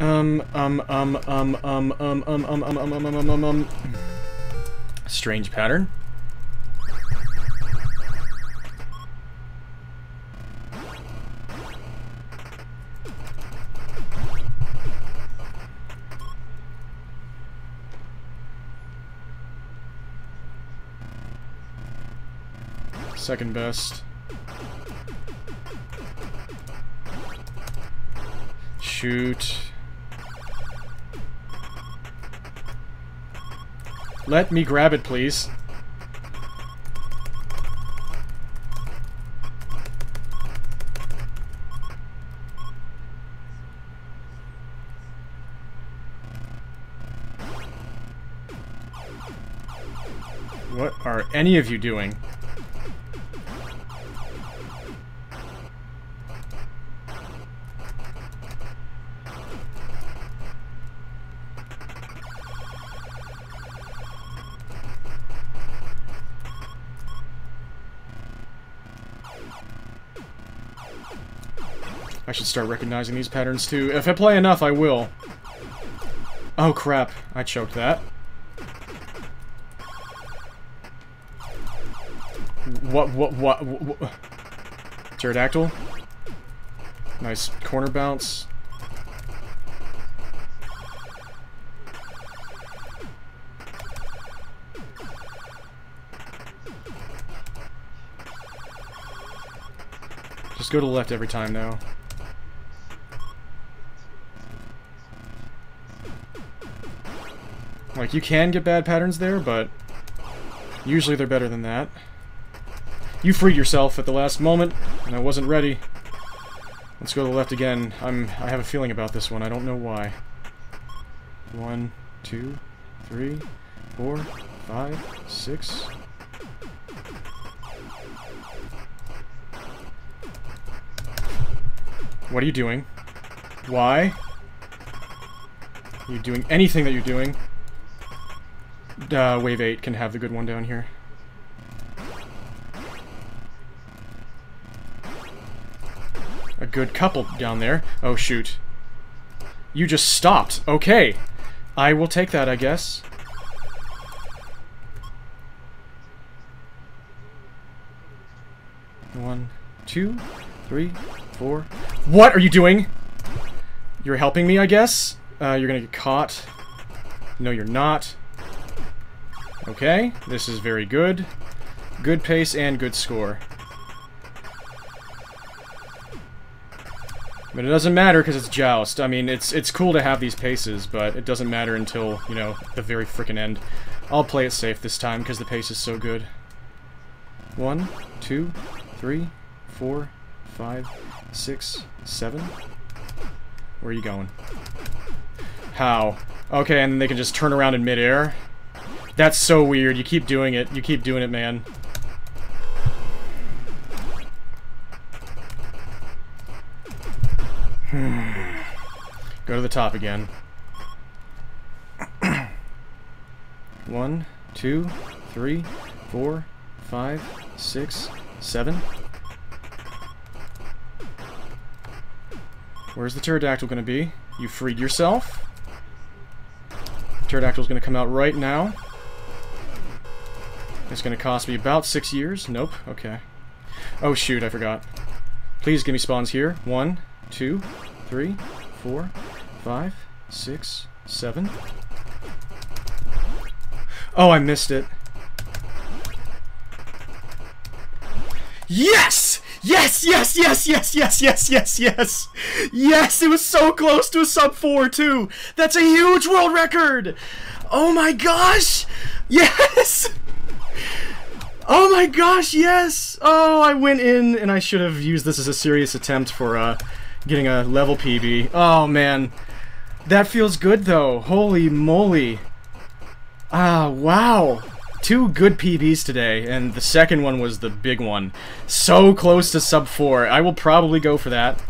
Um, um, um, um, um, um, um, um, um, um, um, um, um, um. Strange pattern. Second best. Shoot. Let me grab it, please. What are any of you doing? I should start recognizing these patterns too. If I play enough, I will. Oh crap, I choked that. What, what, what, what, Pterodactyl? Nice corner bounce. Just go to the left every time now. Like, you can get bad patterns there, but usually they're better than that. You freed yourself at the last moment, and I wasn't ready. Let's go to the left again. I'm I have a feeling about this one. I don't know why. One, two, three, four, five, six. What are you doing? Why? Are you doing anything that you're doing? Uh, wave 8 can have the good one down here. A good couple down there. Oh, shoot. You just stopped. Okay. I will take that, I guess. One, two, three, four. What are you doing? You're helping me, I guess? Uh, you're gonna get caught. No, you're not. Okay, this is very good. Good pace and good score. But it doesn't matter because it's Joust. I mean, it's it's cool to have these paces, but it doesn't matter until, you know, the very freaking end. I'll play it safe this time because the pace is so good. One, two, three, four, five, six, seven. Where are you going? How? Okay, and then they can just turn around in midair. That's so weird. You keep doing it. You keep doing it, man. Go to the top again. One, two, three, four, five, six, seven. Where's the pterodactyl going to be? You freed yourself. Pterodactyl's going to come out right now. It's to cost me about six years. Nope. Okay. Oh, shoot. I forgot. Please give me spawns here. One, two, three, four, five, six, seven. Oh, I missed it. Yes! Yes, yes, yes, yes, yes, yes, yes, yes! Yes, it was so close to a sub 4, too! That's a huge world record! Oh my gosh! Yes! Oh my gosh, yes! Oh, I went in and I should have used this as a serious attempt for uh, getting a level PB. Oh man. That feels good though. Holy moly. Ah, wow. Two good PBs today, and the second one was the big one. So close to sub 4. I will probably go for that.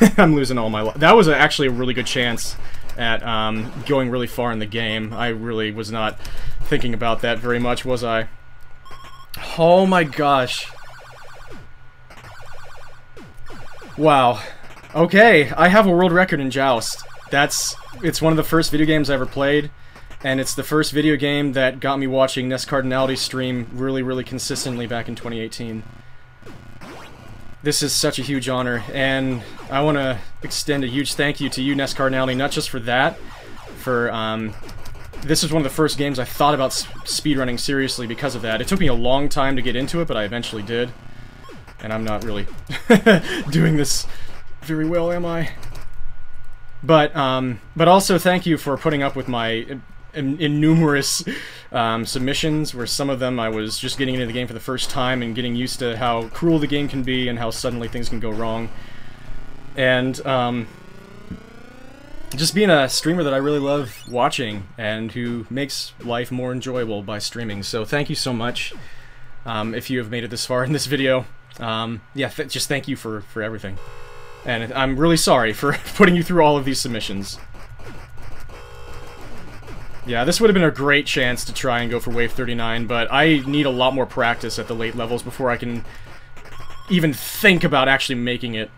I'm losing all my. That was actually a really good chance at um, going really far in the game. I really was not thinking about that very much, was I? Oh my gosh. Wow. Okay, I have a world record in Joust. That's it's one of the first video games I ever played, and it's the first video game that got me watching NESCardinality stream really, really consistently back in 2018. This is such a huge honor, and I want to extend a huge thank you to you, NESCardinality, not just for that, for um, this is one of the first games I thought about speedrunning seriously because of that. It took me a long time to get into it, but I eventually did. And I'm not really doing this very well, am I? But, um, but also thank you for putting up with my in, in numerous um, submissions, where some of them I was just getting into the game for the first time and getting used to how cruel the game can be and how suddenly things can go wrong. And, um, just being a streamer that I really love watching and who makes life more enjoyable by streaming. So thank you so much um, if you have made it this far in this video. Um, yeah, th just thank you for, for everything. And I'm really sorry for putting you through all of these submissions. Yeah, this would have been a great chance to try and go for Wave 39, but I need a lot more practice at the late levels before I can even think about actually making it